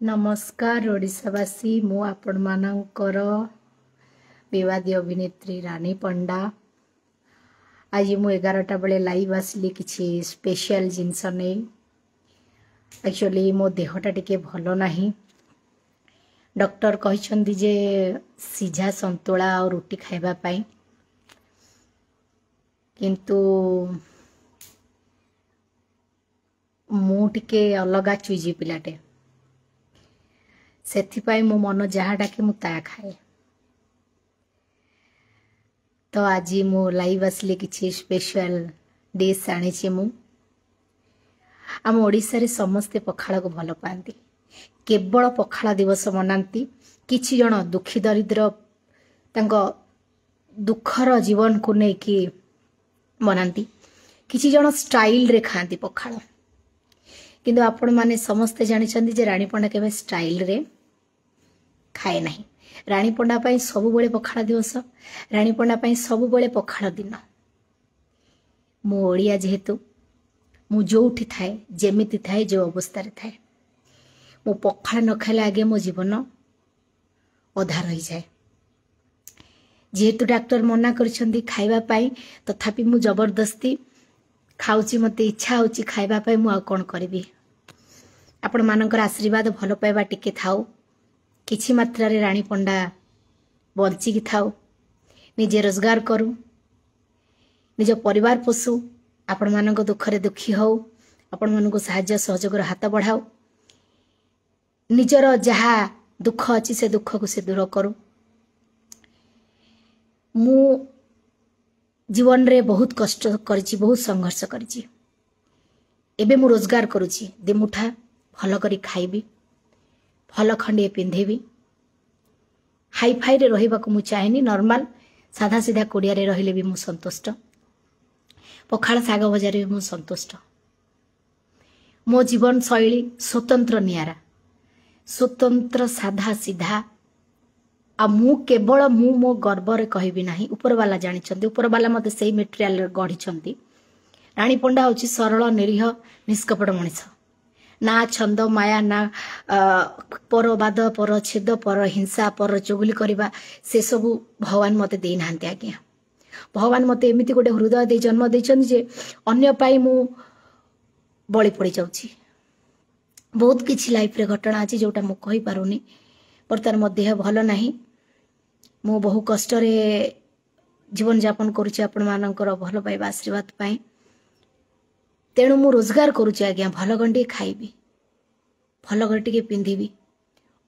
ନମସ୍କାର ଓଡ଼ିଶାବାସୀ। ମୁଁ ଆପଣମାନଙ୍କର ବିବାଦୀ ଅଭିନେତ୍ରୀ ରାନୀ ପଣ୍ଡା। ଆଜି ମୁଁ ଏଗାରଟା ବେଳେ ଲାଇଭ୍ ଆସିଲି କିଛି ସ୍ପେଶିଆଲ ଜିନିଷ ନେଇ। ଆକ୍ଚୁଆଲି ମୋ ଦେହଟା ଟିକେ ଭଲ ନାହିଁ। ଡକ୍ଟର କହିଛନ୍ତି ଯେ ସିଝା ସନ୍ତୁଳା ଆଉ ରୁଟି ଖାଇବା ପାଇଁ। କିନ୍ତୁ ମୁଁ ଟିକେ ଅଲଗା ଚୁଜି ପିଲାଟେ। ସେଥିପାଇଁ ମୋ ମନ ଯାହା ଡାକେ ମୁଁ ତାହା ଖାଏ। ତ ଆଜି ମୁଁ ଲାଇଭ୍ ଆସିଲି କିଛି ସ୍ପେଶାଲ ଡିସ୍ ଆଣିଛି ମୁଁ। ଆମ ଓଡ଼ିଶାରେ ସମସ୍ତେ ପଖାଳକୁ ଭଲ ପାଆନ୍ତି। କେବଳ ପଖାଳ ଦିବସ ମନାନ୍ତି। କିଛି ଜଣ ଦୁଃଖୀ ଦରିଦ୍ର ତାଙ୍କ ଦୁଃଖର ଜୀବନକୁ ନେଇକି ମନାନ୍ତି। କିଛି ଜଣ ଷ୍ଟାଇଲରେ ଖାଆନ୍ତି ପଖାଳ। କିନ୍ତୁ ଆପଣମାନେ ସମସ୍ତେ ଜାଣିଛନ୍ତି ଯେ ରାଣୀ ପଣ୍ଡା କେବେ ଷ୍ଟାଇଲରେ ଖାଏ ନାହିଁ। ରାଣୀ ପଣ୍ଡା ପାଇଁ ସବୁବେଳେ ପଖାଳ ଦିବସ ରାଣୀ ପଣ୍ଡା ପାଇଁ ସବୁବେଳେ ପଖାଳ ଦିନ। ମୁଁ ଓଡ଼ିଆ ଯେହେତୁ ମୁଁ ଯୋଉଠି ଥାଏ ଯେମିତି ଥାଏ ଯେଉଁ ଅବସ୍ଥାରେ ଥାଏ। ମୁଁ ପଖାଳ ନ ଖାଇଲେ ଆଗେ ମୋ ଜୀବନ ଅଧା ରହିଯାଏ। ଯେହେତୁ ଡାକ୍ତର ମନା କରିଛନ୍ତି ଖାଇବା ପାଇଁ ତଥାପି ମୁଁ ଜବରଦସ୍ତି ଖାଉଛି ମୋତେ ଇଚ୍ଛା ହେଉଛି ଖାଇବା ପାଇଁ ମୁଁ ଆଉ କ'ଣ କରିବି? ଆପଣମାନଙ୍କର ଆଶୀର୍ବାଦ ଭଲ ପାଇବା ଟିକେ ଥାଉ। କିଛି ମାତ୍ରାରେ ରାଣୀ ପଣ୍ଡା ବଞ୍ଚିକି ଥାଉ। ନିଜେ ରୋଜଗାର କରୁ। ନିଜ ପରିବାର ପୋଷୁ। ଆପଣମାନଙ୍କ ଦୁଃଖରେ ଦୁଃଖୀ ହଉ। ଆପଣମାନଙ୍କୁ ସାହାଯ୍ୟ ସହଯୋଗର ହାତ ବଢ଼ାଉ। ନିଜର ଯାହା ଦୁଃଖ ଅଛି ସେ ଦୁଃଖକୁ ସେ ଦୂର କରୁ। ମୁଁ ଜୀବନରେ ବହୁତ କଷ୍ଟ କରିଛି ବହୁତ ସଂଘର୍ଷ କରିଛି। ଏବେ ମୁଁ ରୋଜଗାର କରୁଛି। ଦିମୁଠା ଭଲ କରି ଖାଇବି। ଭଲ ଖଣ୍ଡିଏ ପିନ୍ଧିବି। ହାଇ ଫାଇରେ ରହିବାକୁ ମୁଁ ଚାହେଁନି ନର୍ମାଲ ସାଧା ସିଧା କୋଡ଼ିଆରେ ରହିଲେ ବି ମୁଁ ସନ୍ତୁଷ୍ଟ। ପଖାଳ ଶାଗ ଭଜାରେ ବି ମୁଁ ସନ୍ତୁଷ୍ଟ। ମୋ ଜୀବନ ଶୈଳୀ ସ୍ୱତନ୍ତ୍ର ନିଆରା। ସ୍ୱତନ୍ତ୍ର ସାଧା ସିଧା। ଆଉ ମୁଁ କେବଳ ମୁଁ ମୋ ଗର୍ବରେ କହିବି ନାହିଁ। ଉପରବାଲା ଜାଣିଛନ୍ତି ଉପରବାଲା ମୋତେ ସେଇ ମେଟେରିଆଲରେ ଗଢ଼ିଛନ୍ତି। ରାଣୀ ପଣ୍ଡା ହେଉଛି ସରଳ ନିରୀହ ନିଷ୍କପଟ ମଣିଷ। ନା ଛନ୍ଦ ମାୟା ନା ପରବାଦ ପରଛେଦ ପର ହିଂସା ପର ଚୁଗୁଲି କରିବା ସେସବୁ ଭଗବାନ ମୋତେ ଦେଇନାହାନ୍ତି ଆଜ୍ଞା। ଭଗବାନ ମୋତେ ଏମିତି ଗୋଟେ ହୃଦୟ ଦେଇ ଜନ୍ମ ଦେଇଛନ୍ତି ଯେ ଅନ୍ୟ ପାଇଁ ମୁଁ ବଳି ପଡ଼ିଯାଉଛି। ବହୁତ କିଛି ଲାଇଫ୍ରେ ଘଟଣା ଅଛି ଯେଉଁଟା ମୁଁ କହିପାରୁନି ବର୍ତ୍ତମାନ ମୋ ଦେହ ଭଲ ନାହିଁ। ମୁଁ ବହୁ କଷ୍ଟରେ ଜୀବନଯାପନ କରୁଛି ଆପଣମାନଙ୍କର ଭଲ ପାଇବା ଆଶୀର୍ବାଦ ପାଇଁ। ତେଣୁ ମୁଁ ରୋଜଗାର କରୁଛି ଆଜ୍ଞା ଭଲ ଗଣ୍ଡିଏ ଖାଇବି ଭଲ କରି ଟିକେ ପିନ୍ଧିବି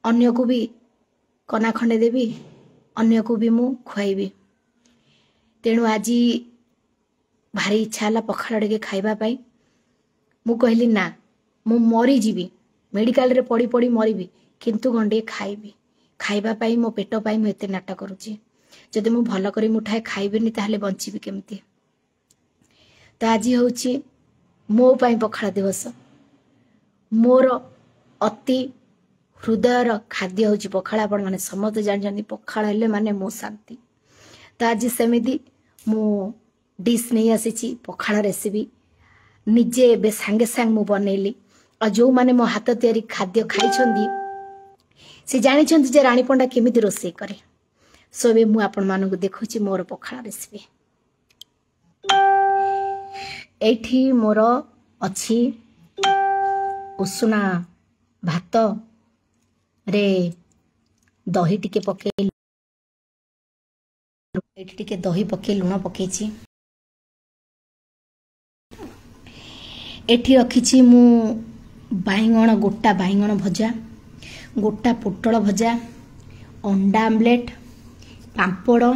ଅନ୍ୟକୁ ବି କନା ଖଣ୍ଡେ ଦେବି ଅନ୍ୟକୁ ବି ମୁଁ ଖୁଆଇବି। ତେଣୁ ଆଜି ଭାରି ଇଚ୍ଛା ହେଲା ପଖାଳ ଟିକେ ଖାଇବା ପାଇଁ। ମୁଁ କହିଲି ନା ମୁଁ ମରିଯିବି ମେଡ଼ିକାଲରେ ପଡ଼ି ପଡ଼ି ମରିବି କିନ୍ତୁ ଗଣ୍ଡିଏ ଖାଇବି। ଖାଇବା ପାଇଁ ମୋ ପେଟ ପାଇଁ ମୁଁ ଏତେ ନାଟ କରୁଛି। ଯଦି ମୁଁ ଭଲ କରି ମୁଠାଏ ଖାଇବିନି ତାହେଲେ ବଞ୍ଚିବି କେମିତି? ତ ଆଜି ହେଉଛି ମୋ ପାଇଁ ପଖାଳ ଦିବସ। ମୋର ଅତି ହୃଦୟର ଖାଦ୍ୟ ହେଉଛି ପଖାଳ। ଆପଣମାନେ ସମସ୍ତେ ଜାଣିଛନ୍ତି ପଖାଳ ହେଲେ ମାନେ ମୋ ଶାନ୍ତି। ତ ଆଜି ସେମିତି ମୁଁ ଡିସ୍ ନେଇ ଆସିଛି ପଖାଳ ରେସିପି ନିଜେ ଏବେ ସାଙ୍ଗେ ସାଙ୍ଗେ ମୁଁ ବନେଇଲି। ଆଉ ଯେଉଁମାନେ ମୋ ହାତ ତିଆରି ଖାଦ୍ୟ ଖାଇଛନ୍ତି ସେ ଜାଣିଛନ୍ତି ଯେ ରାଣୀ ପଣ୍ଡା କେମିତି ରୋଷେଇ କରେ। ସୋ ଏବେ ମୁଁ ଆପଣମାନଙ୍କୁ ଦେଖୁଛି ମୋର ପଖାଳ ରେସିପି ଏଇଠି ମୋର ଅଛି ଉଷୁନା ଭାତରେ ଦହି ଟିକେ ପକେଇ ଏଇଠି ଟିକେ ଦହି ପକେଇ ଲୁଣ ପକେଇଛି। ଏଠି ରଖିଛି ମୁଁ ବାଇଗଣ ଗୋଟା ବାଇଗଣ ଭଜା ଗୋଟା ପୋଟଳ ଭଜା ଅଣ୍ଡା ଆମଲେଟ୍ ପାମ୍ପଡ଼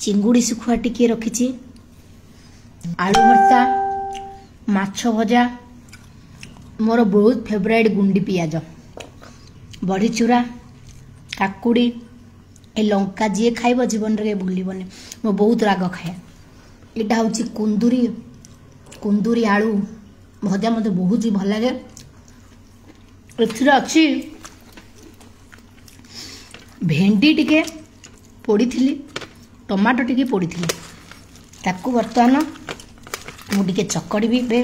ଚିଙ୍ଗୁଡ଼ି ଶୁଖୁଆ ଟିକିଏ ରଖିଛି। ଆଳୁ ଭର୍ତ୍ତା ମାଛ ଭଜା ମୋର ବହୁତ ଫେଭରାଇଟ୍ ଗୁଣ୍ଡି ପିଆଜ। ବଢ଼ିଚୁରା କାକୁଡ଼ି ଏ ଲଙ୍କା ଯିଏ ଖାଇବ ଜୀବନରେ ଭୁଲିବନି। ମୁଁ ବହୁତ ରାଗ ଖାଏ। ଏଇଟା ହେଉଛି କୁନ୍ଦୁରି କୁନ୍ଦୁରି ଆଳୁ ଭଜା ମୋତେ ବହୁତ ଭଲ ଲାଗେ। ଏଥିରେ ଅଛି ଭେଣ୍ଡି ଟିକେ ପୋଡ଼ିଥିଲି ଟମାଟୋ ଟିକେ ପୋଡ଼ିଥିଲି। ତାକୁ ବର୍ତ୍ତମାନ ମୁଁ ଟିକେ ଚକଡ଼ିବି ଏବେ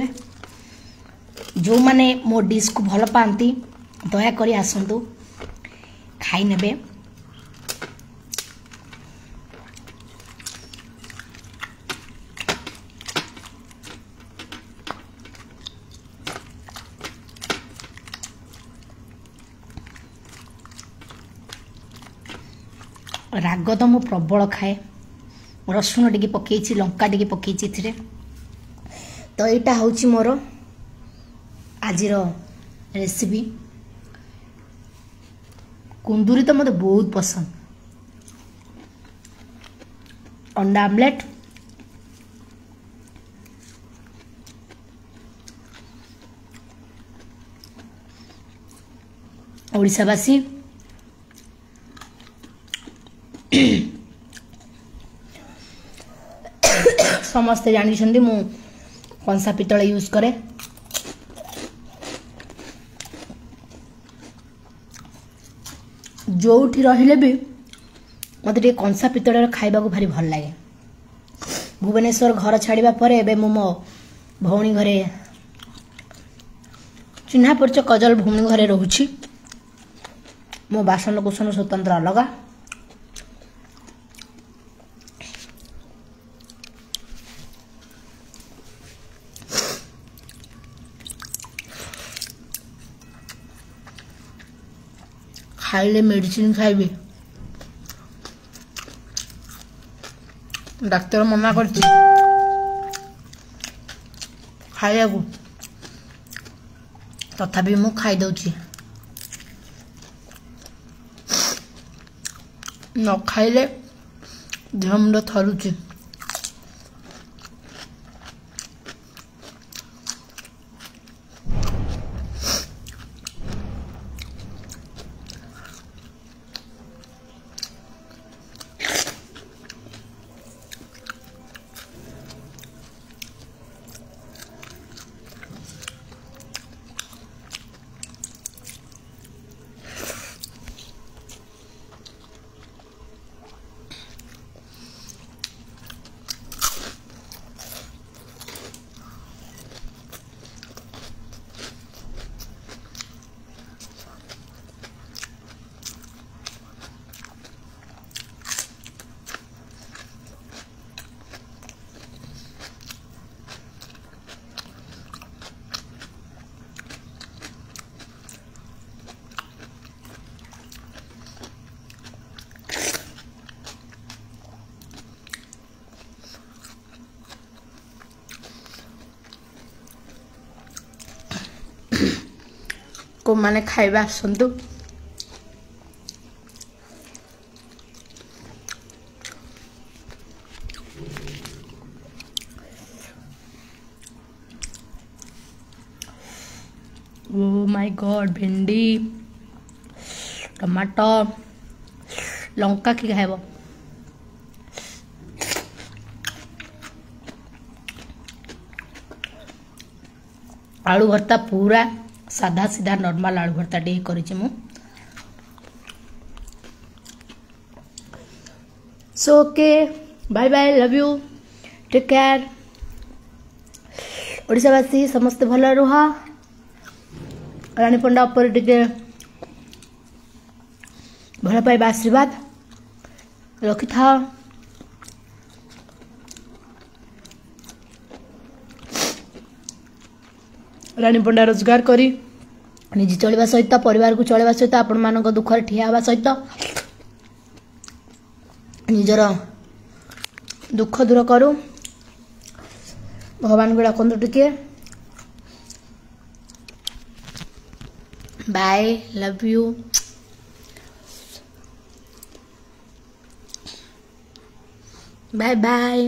ଯେଉଁମାନେ ମୋ ଡିସ୍କୁ ଭଲ ପାଆନ୍ତି ଦୟାକରି ଆସନ୍ତୁ ଖାଇ ନେବେ। ରାଗ ତ ମୁଁ ପ୍ରବଳ ଖାଏ। ରସୁଣ ଟିକେ ପକେଇଛି ଲଙ୍କା ଟିକେ ପକେଇଛି ଏଥିରେ। ତ ଏଇଟା ହେଉଛି ମୋର ଆଜିର ରେସିପି କୁନ୍ଦୁରି ତ ମୋତେ ବହୁତ ପସନ୍ଦ। ଅଣ୍ଡା ଆମଲେଟ୍ ଓଡ଼ିଶାବାସୀ। ସମସ୍ତେ ଜାଣିଛନ୍ତି ମୁଁ କଂସା ପିତ୍ତଳ ୟୁଜ୍ କରେ? ଯେଉଁଠି ରହିଲେ ବି ମୋତେ ଟିକେ କଂସା ପିତ୍ତଳର ଖାଇବାକୁ ଭାରି ଭଲ ଲାଗେ। ଭୁବନେଶ୍ୱର ଘର ଛାଡ଼ିବା ପରେ ଏବେ ମୁଁ ମୋ ଭଉଣୀ ଘରେ ଚିହ୍ନା ପରିଚୟ କଜଲ ଭଉଣୀ ଘରେ ରହୁଛି। ମୋ ବାସନ କୁସନ ସ୍ୱତନ୍ତ୍ର ଅଲଗା। ଖାଇଲେ ମେଡ଼ିସିନ ଖାଇବି ଡାକ୍ତର ମନା କରିଛି ଖାଇବାକୁ ତଥାପି ମୁଁ ଖାଇଦେଉଛି ନ ଖାଇଲେ ଦେହ ମୁଣ୍ଡ ଥରୁଛି କେଉଁମାନେ ଖାଇବା ଆସନ୍ତୁ ଓ ମାଇ ଗଡ୍ ଭେଣ୍ଡି ଟମାଟୋ ଲଙ୍କା କି ଖାଇବ ଆଳୁ ଭର୍ତ୍ତା ପୁରା ସାଧା ସିଧା ନର୍ମାଲ ଆଳୁ ଭର୍ତ୍ତା ଟିକେ କରିଛି ମୁଁ। So okay bye bye love you take care ଓଡ଼ିଶାବାସୀ ସମସ୍ତେ ଭଲ ରୁହ। ରାଣୀ ପଣ୍ଡା ଉପରେ ଟିକେ ଭଲ ପାଇବା ଆଶୀର୍ବାଦ ରଖିଥାଅ। ରାଣୀ ପଣ୍ଡା ରୋଜଗାର କରି ନିଜେ ଚଳିବା ସହିତ ପରିବାରକୁ ଚଳିବା ସହିତ ଆପଣମାନଙ୍କ ଦୁଃଖରେ ଠିଆ ହେବା ସହିତ ନିଜର ଦୁଃଖ ଦୂର କରୁ। ଭଗବାନଙ୍କୁ ଡାକନ୍ତୁ ଟିକେ bye love you bye bye